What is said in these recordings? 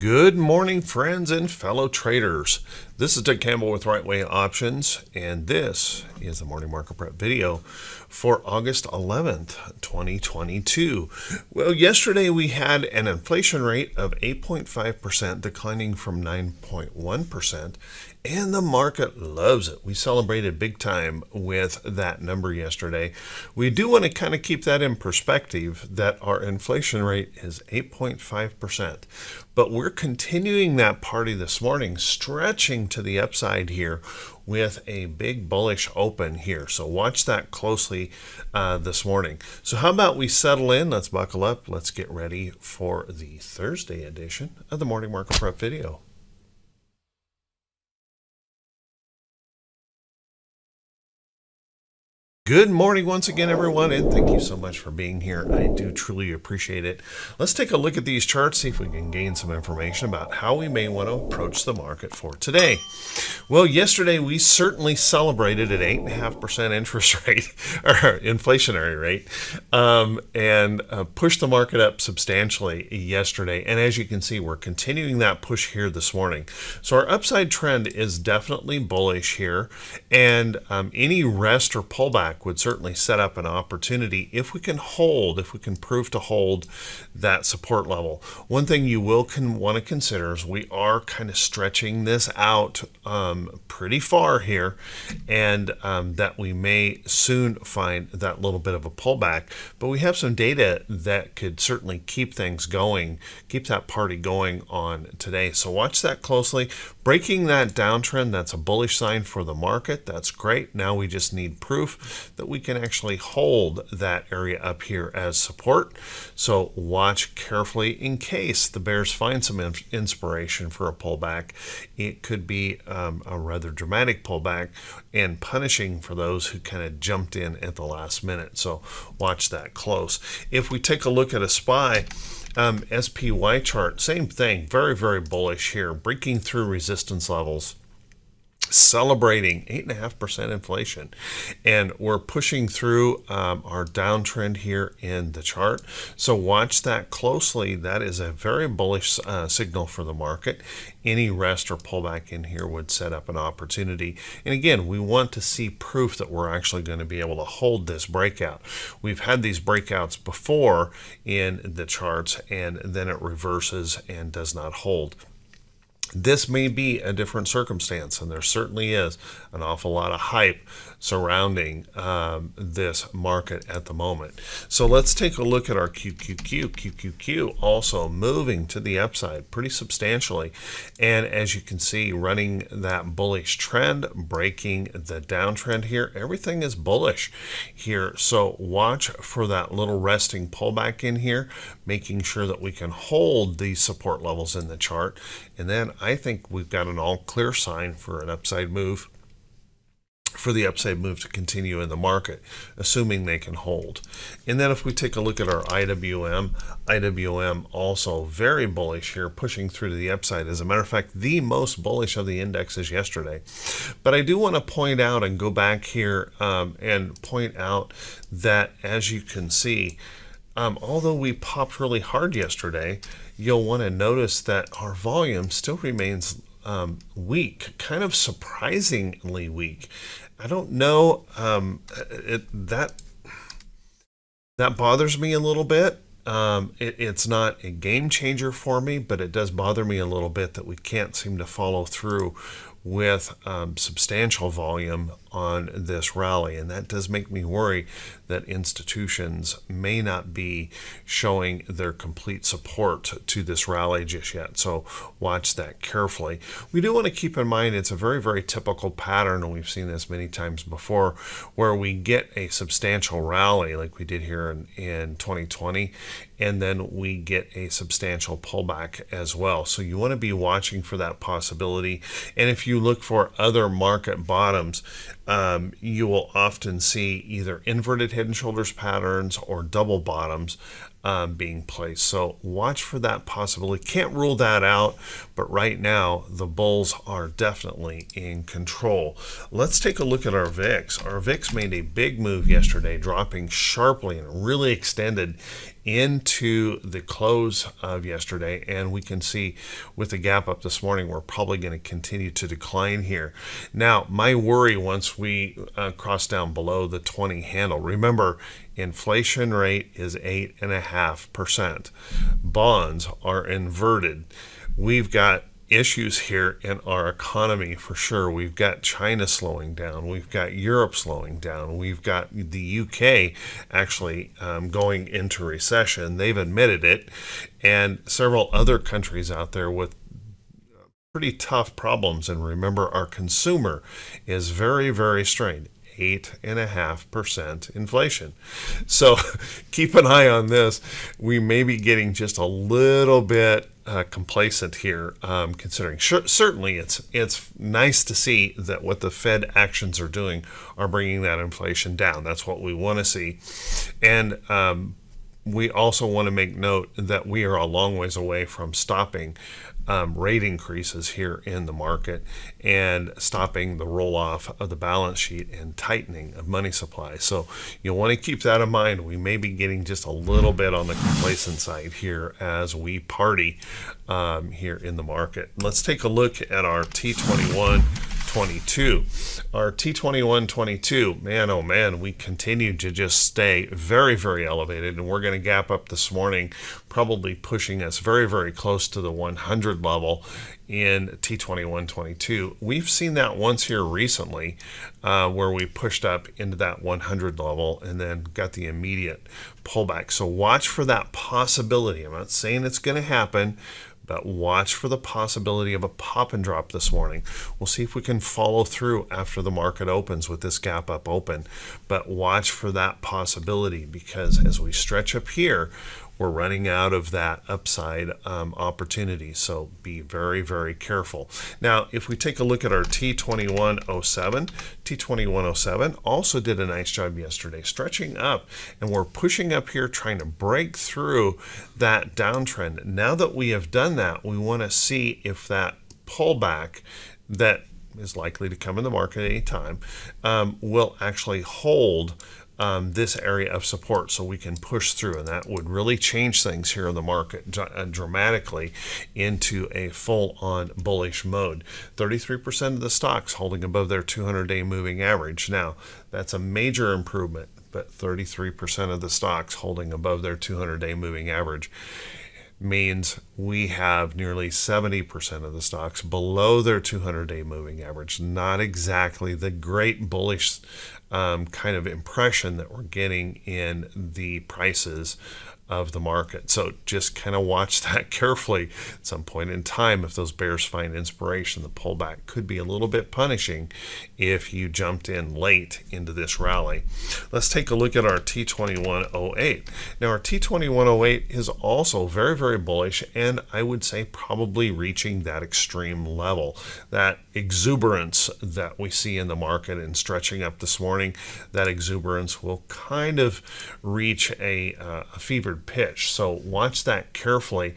Good morning, friends and fellow traders. This is Doug Campbell with Right Way Options, and this is the morning market prep video for August 11th, 2022. Well, yesterday we had an inflation rate of 8.5%, declining from 9.1%, and the market loves it. We celebrated big time with that number yesterday. We do want to kind of keep that in perspective that our inflation rate is 8.5%, but we're continuing that party this morning, stretching to the upside here with a big bullish open here. So watch that closely uh, this morning. So how about we settle in? Let's buckle up. Let's get ready for the Thursday edition of the Morning Market Prep video. Good morning once again, everyone, and thank you so much for being here. I do truly appreciate it. Let's take a look at these charts, see if we can gain some information about how we may want to approach the market for today. Well, yesterday we certainly celebrated an 8.5% interest rate, or inflationary rate, um, and uh, pushed the market up substantially yesterday. And as you can see, we're continuing that push here this morning. So our upside trend is definitely bullish here, and um, any rest or pullback would certainly set up an opportunity if we can hold, if we can prove to hold that support level. One thing you will can want to consider is we are kind of stretching this out um, pretty far here, and um, that we may soon find that little bit of a pullback. But we have some data that could certainly keep things going, keep that party going on today. So watch that closely. Breaking that downtrend, that's a bullish sign for the market. That's great. Now we just need proof that we can actually hold that area up here as support. So watch carefully in case the bears find some inspiration for a pullback. It could be um, a rather dramatic pullback and punishing for those who kind of jumped in at the last minute. So watch that close. If we take a look at a SPY, um, SPY chart, same thing, very, very bullish here, breaking through resistance levels celebrating 8.5% inflation. And we're pushing through um, our downtrend here in the chart. So watch that closely. That is a very bullish uh, signal for the market. Any rest or pullback in here would set up an opportunity. And again, we want to see proof that we're actually going to be able to hold this breakout. We've had these breakouts before in the charts and then it reverses and does not hold this may be a different circumstance, and there certainly is an awful lot of hype surrounding um, this market at the moment. So let's take a look at our QQQ. QQQ also moving to the upside pretty substantially, and as you can see, running that bullish trend, breaking the downtrend here. Everything is bullish here, so watch for that little resting pullback in here, making sure that we can hold these support levels in the chart, and then I think we've got an all clear sign for an upside move for the upside move to continue in the market, assuming they can hold. And then if we take a look at our IWM, IWM also very bullish here, pushing through to the upside. As a matter of fact, the most bullish of the indexes yesterday. But I do want to point out and go back here um, and point out that as you can see, um, although we popped really hard yesterday, you'll want to notice that our volume still remains um, weak, kind of surprisingly weak. I don't know. Um, it, that that bothers me a little bit. Um, it, it's not a game changer for me, but it does bother me a little bit that we can't seem to follow through with um, substantial volume on this rally. And that does make me worry that institutions may not be showing their complete support to this rally just yet. So watch that carefully. We do want to keep in mind it's a very, very typical pattern, and we've seen this many times before, where we get a substantial rally like we did here in, in 2020, and then we get a substantial pullback as well. So you want to be watching for that possibility. And if you look for other market bottoms, um, you will often see either inverted head and shoulders patterns or double bottoms um, being placed. So watch for that possibility. Can't rule that out, but right now the bulls are definitely in control. Let's take a look at our VIX. Our VIX made a big move yesterday, dropping sharply and really extended into the close of yesterday, and we can see with the gap up this morning, we're probably going to continue to decline here. Now, my worry once we uh, cross down below the 20 handle, remember, inflation rate is 8.5%. Bonds are inverted. We've got issues here in our economy for sure. We've got China slowing down. We've got Europe slowing down. We've got the UK actually um, going into recession. They've admitted it. And several other countries out there with pretty tough problems. And remember, our consumer is very, very strained. 8.5% inflation. So keep an eye on this. We may be getting just a little bit uh, complacent here, um, considering sure, certainly it's it's nice to see that what the Fed actions are doing are bringing that inflation down. That's what we want to see, and um, we also want to make note that we are a long ways away from stopping um, rate increases here in the market and stopping the roll off of the balance sheet and tightening of money supply. So you'll want to keep that in mind. We may be getting just a little bit on the complacent side here as we party um, here in the market. Let's take a look at our T21 22. Our T21 22, man, oh man, we continue to just stay very, very elevated, and we're going to gap up this morning, probably pushing us very, very close to the 100 level in T21 22. We've seen that once here recently, uh, where we pushed up into that 100 level and then got the immediate pullback. So watch for that possibility. I'm not saying it's going to happen but watch for the possibility of a pop and drop this morning. We'll see if we can follow through after the market opens with this gap up open, but watch for that possibility because as we stretch up here, we're running out of that upside um, opportunity. So be very, very careful. Now, if we take a look at our T2107, T2107 also did a nice job yesterday, stretching up, and we're pushing up here, trying to break through that downtrend. Now that we have done that, we want to see if that pullback that is likely to come in the market at any time um, will actually hold um, this area of support so we can push through. And that would really change things here in the market uh, dramatically into a full on bullish mode. 33% of the stocks holding above their 200 day moving average. Now, that's a major improvement, but 33% of the stocks holding above their 200 day moving average means we have nearly 70% of the stocks below their 200 day moving average. Not exactly the great bullish um, kind of impression that we're getting in the prices of the market. So just kind of watch that carefully at some point in time. If those bears find inspiration, the pullback could be a little bit punishing if you jumped in late into this rally. Let's take a look at our T2108. Now our T2108 is also very, very bullish and I would say probably reaching that extreme level, that exuberance that we see in the market and stretching up this morning, that exuberance will kind of reach a, uh, a fevered pitch. So watch that carefully.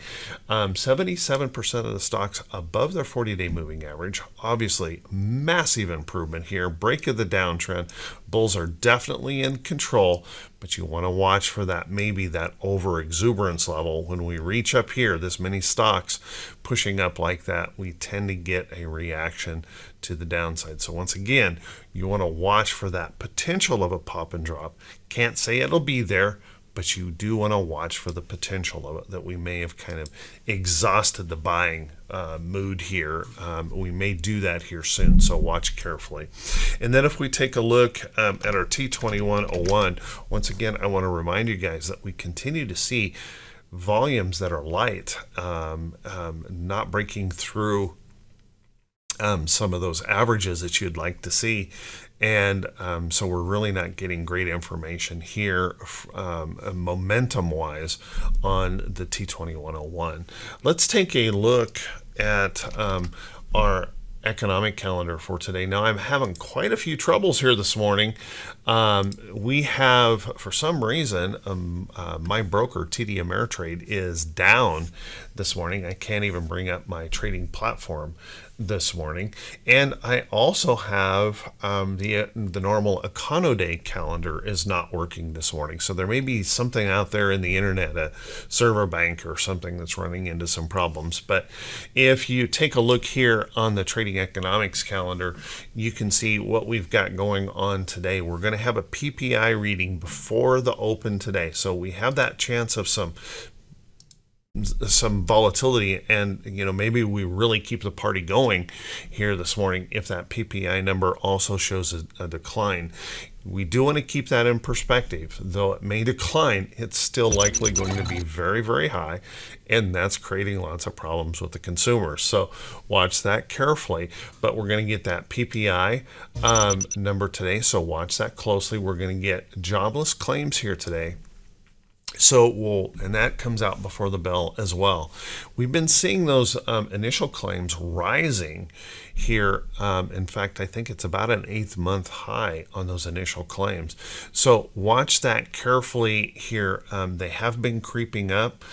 Um, 77% of the stocks above their 40 day moving average. Obviously, massive improvement here. Break of the downtrend. Bulls are definitely in control, but you want to watch for that maybe that over exuberance level. When we reach up here, this many stocks pushing up like that, we tend to get a reaction to the downside. So once again, you want to watch for that potential of a pop and drop. Can't say it'll be there, but you do want to watch for the potential of it that we may have kind of exhausted the buying uh, mood here. Um, we may do that here soon, so watch carefully. And then if we take a look um, at our T2101, once again, I want to remind you guys that we continue to see volumes that are light, um, um not breaking through um, some of those averages that you'd like to see. And um, so we're really not getting great information here, um, momentum wise, on the T2101. Let's take a look at um, our economic calendar for today. Now, I'm having quite a few troubles here this morning. Um, we have, for some reason, um, uh, my broker, TD Ameritrade, is down this morning. I can't even bring up my trading platform this morning, and I also have um, the the normal Econoday calendar is not working this morning. So there may be something out there in the internet, a server bank or something that's running into some problems. But if you take a look here on the trading economics calendar, you can see what we've got going on today. We're going to have a PPI reading before the open today, so we have that chance of some some volatility and you know maybe we really keep the party going here this morning if that PPI number also shows a, a, decline. We do want to keep that in perspective. Though it may decline it's still likely going to be very very high and that's creating lots of problems with the consumers so watch that carefully. But we're going to get that PPI um, number today. So watch that closely. We're going to get jobless claims here today so we'll, and that comes out before the bell as well. We've been seeing those um, initial claims rising here. Um, in fact, I think it's about an eighth month high on those initial claims. So watch that carefully here. Um, they have been creeping up.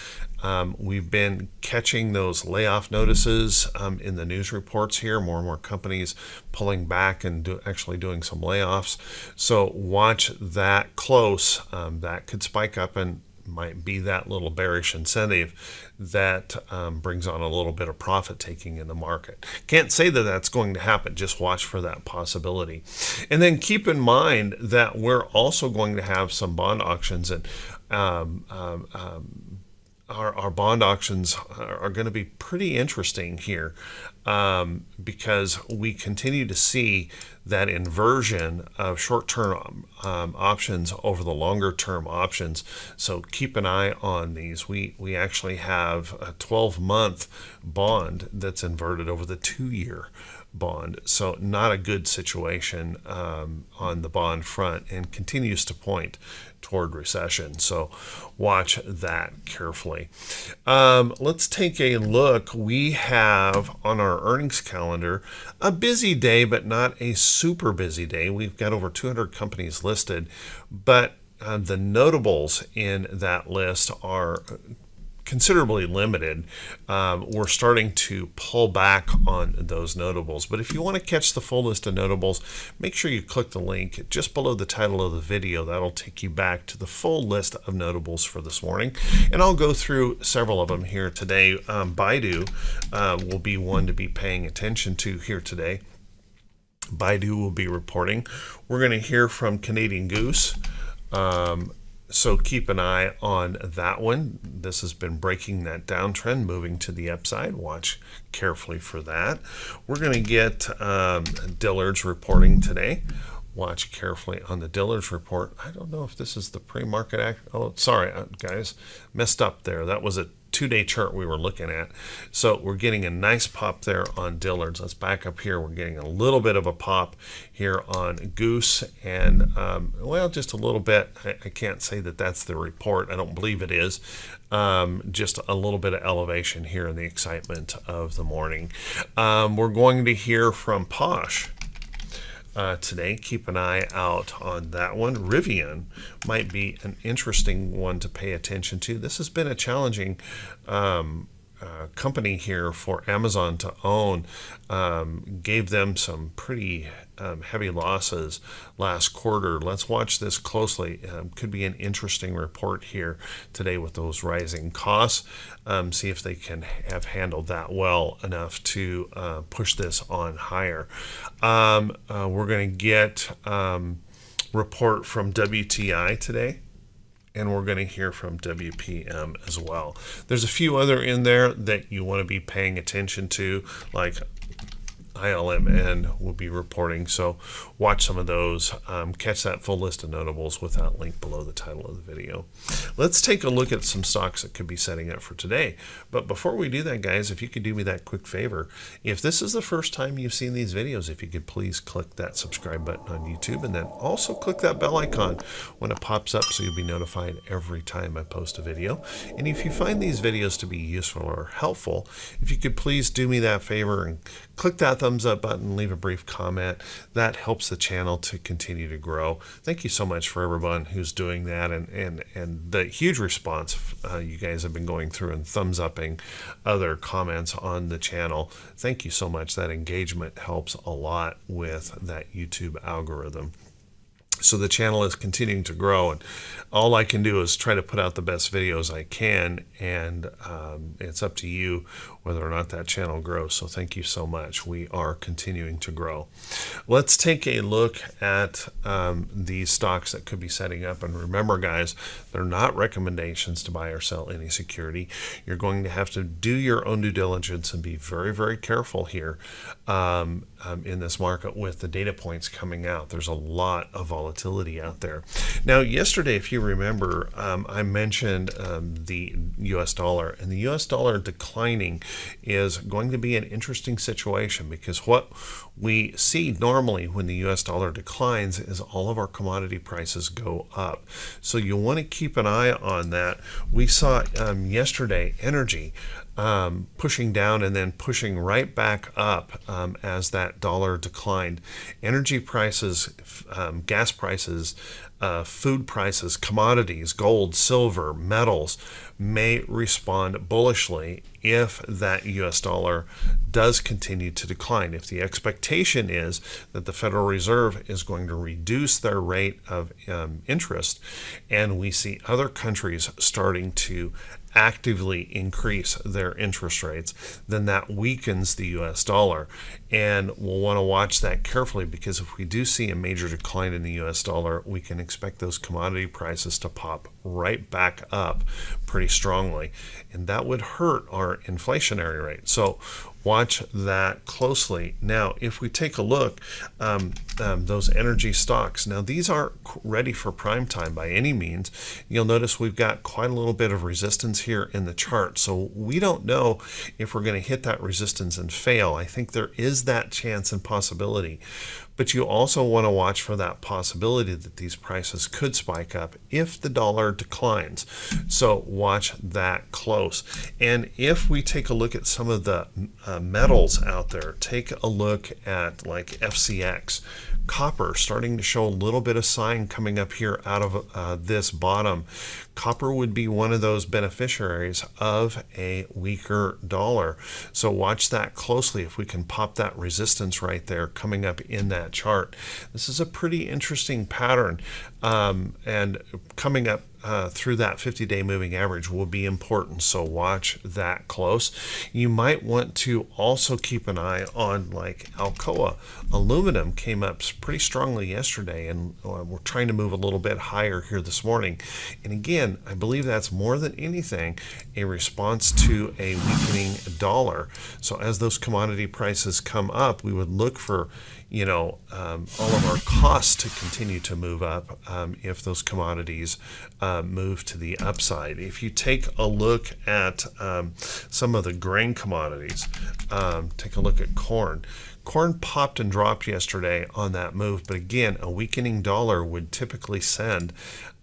Um, we've been catching those layoff notices um, in the news reports here. More and more companies pulling back and do, actually doing some layoffs. So watch that close. Um, that could spike up and might be that little bearish incentive that um, brings on a little bit of profit taking in the market. Can't say that that's going to happen, just watch for that possibility. And then keep in mind that we're also going to have some bond auctions and um, um, um our, our bond auctions are, are going to be pretty interesting here um, because we continue to see that inversion of short-term um, options over the longer-term options. So keep an eye on these. We we actually have a 12-month bond that's inverted over the two-year bond. So not a good situation um, on the bond front and continues to point toward recession. So watch that carefully. Um, let's take a look. We have on our earnings calendar a busy day, but not a super busy day. We've got over 200 companies listed, but uh, the notables in that list are considerably limited, um, we're starting to pull back on those notables. But if you want to catch the full list of notables, make sure you click the link just below the title of the video. That'll take you back to the full list of notables for this morning. And I'll go through several of them here today. Um, Baidu uh, will be one to be paying attention to here today. Baidu will be reporting. We're going to hear from Canadian Goose. Um, so keep an eye on that one. This has been breaking that downtrend, moving to the upside. Watch carefully for that. We're going to get um, Dillard's reporting today. Watch carefully on the Dillard's report. I don't know if this is the pre-market act. Oh, sorry, uh, guys, messed up there. That was a two-day chart we were looking at. So we're getting a nice pop there on Dillard's. Let's back up here. We're getting a little bit of a pop here on Goose and, um, well, just a little bit. I, I, can't say that that's the report. I don't believe it is. Um, just a little bit of elevation here in the excitement of the morning. Um, we're going to hear from Posh uh, today. Keep an eye out on that one. Rivian might be an interesting one to pay attention to. This has been a challenging um, uh, company here for Amazon to own. Um, gave them some pretty um, heavy losses last quarter. Let's watch this closely. Um, could be an interesting report here today with those rising costs. Um, see if they can have handled that well enough to uh, push this on higher. Um, uh, we're going to get um, report from WTI today and we're going to hear from WPM as well. There's a few other in there that you want to be paying attention to, like ILMN will be reporting. So watch some of those. Um, catch that full list of notables with that link below the title of the video. Let's take a look at some stocks that could be setting up for today. But before we do that, guys, if you could do me that quick favor, if this is the first time you've seen these videos, if you could please click that subscribe button on YouTube and then also click that bell icon when it pops up so you'll be notified every time I post a video. And if you find these videos to be useful or helpful, if you could please do me that favor and click that thumbs up button, leave a brief comment. That helps the channel to continue to grow. Thank you so much for everyone who's doing that and, and, and the huge response uh, you guys have been going through and thumbs upping other comments on the channel. Thank you so much. That engagement helps a lot with that YouTube algorithm so the channel is continuing to grow and all i can do is try to put out the best videos i can and um, it's up to you whether or not that channel grows. So thank you so much. We are continuing to grow. Let's take a look at um, these stocks that could be setting up. And remember guys they're not recommendations to buy or sell any security. You're going to have to do your own due diligence and be very very careful here um, um in this market with the data points coming out. There's a lot of volatility volatility out there. Now, yesterday, if you remember, um, I mentioned um, the US dollar, and the US dollar declining is going to be an interesting situation because what we see normally when the US dollar declines is all of our commodity prices go up. So you want to keep an eye on that. We saw um, yesterday energy um, pushing down and then pushing right back up um, as that dollar declined. Energy prices, um, gas prices, uh, food prices, commodities, gold, silver, metals may respond bullishly if that US dollar does continue to decline. If the expectation is that the Federal Reserve is going to reduce their rate of um, interest and we see other countries starting to actively increase their interest rates, then that weakens the US dollar. And we'll want to watch that carefully because if we do see a major decline in the US dollar, we can expect those commodity prices to pop right back up pretty strongly. And that would hurt our inflationary rate. So watch that closely. Now, if we take a look, um, um, those energy stocks, now these aren't ready for prime time by any means. You'll notice we've got quite a little bit of resistance here in the chart. So we don't know if we're going to hit that resistance and fail. I think there is that chance and possibility. But you also want to watch for that possibility that these prices could spike up if the dollar declines. So watch that close. And if we take a look at some of the uh, metals out there, take a look at like FCX, copper starting to show a little bit of sign coming up here out of uh, this bottom. Copper would be one of those beneficiaries of a weaker dollar. So watch that closely if we can pop that resistance right there coming up in that chart. This is a pretty interesting pattern um, and coming up uh, through that 50 day moving average will be important. So watch that close. You might want to also keep an eye on like Alcoa. Aluminum came up pretty strongly yesterday and uh, we're trying to move a little bit higher here this morning. And again, I believe that's more than anything a response to a weakening dollar. So as those commodity prices come up, we would look for you know, um, all of our costs to continue to move up um, if those commodities uh, move to the upside. If you take a look at um, some of the grain commodities, um, take a look at corn. Corn popped and dropped yesterday on that move, but again, a weakening dollar would typically send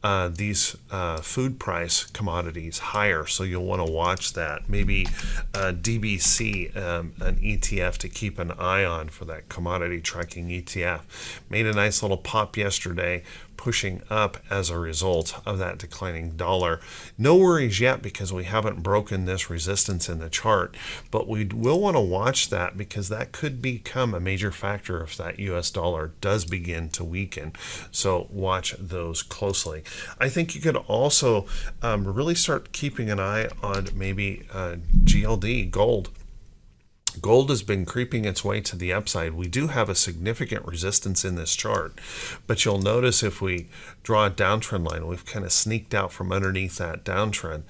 uh, these uh, food price commodities higher. So you'll want to watch that. Maybe uh, DBC, um, an ETF to keep an eye on for that commodity tracking ETF. Made a nice little pop yesterday pushing up as a result of that declining dollar. No worries yet because we haven't broken this resistance in the chart, but we will want to watch that because that could become a major factor if that US dollar does begin to weaken. So watch those closely. I think you could also um, really start keeping an eye on maybe uh, GLD, gold. Gold has been creeping its way to the upside. We do have a significant resistance in this chart, but you'll notice if we draw a downtrend line, we've kind of sneaked out from underneath that downtrend.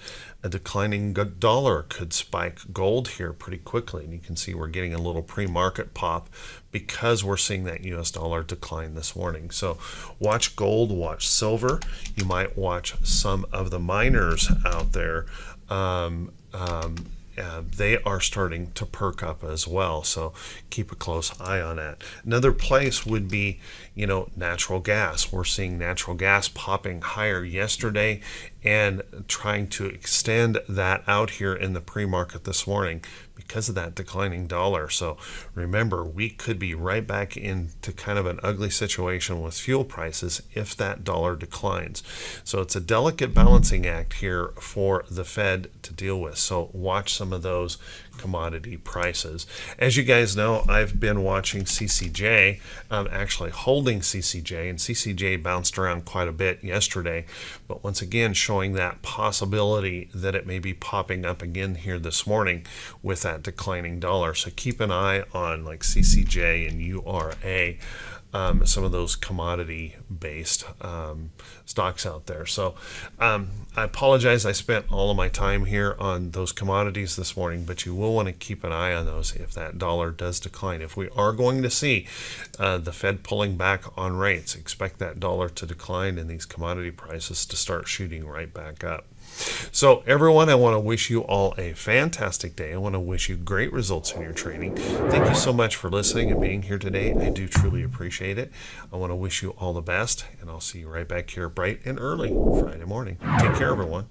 A declining dollar could spike gold here pretty quickly, and you can see we're getting a little pre-market pop because we're seeing that US dollar decline this morning. So watch gold, watch silver. You might watch some of the miners out there um, um, uh, they are starting to perk up as well. So keep a close eye on that. Another place would be, you know, natural gas. We're seeing natural gas popping higher yesterday and trying to extend that out here in the pre market this morning because of that declining dollar. So remember, we could be right back into kind of an ugly situation with fuel prices if that dollar declines. So it's a delicate balancing act here for the Fed to deal with. So watch some of those commodity prices. As you guys know, I've been watching CCJ, um, actually holding CCJ, and CCJ bounced around quite a bit yesterday, but once again showing that possibility that it may be popping up again here this morning with that declining dollar. So keep an eye on like CCJ and URA um, some of those commodity based um, stocks out there. So um, I apologize. I spent all of my time here on those commodities this morning, but you will want to keep an eye on those if that dollar does decline. If we are going to see uh, the Fed pulling back on rates, expect that dollar to decline and these commodity prices to start shooting right back up. So, everyone, I want to wish you all a fantastic day. I want to wish you great results in your training. Thank you so much for listening and being here today. I do truly appreciate it. I want to wish you all the best, and I'll see you right back here bright and early Friday morning. Take care, everyone.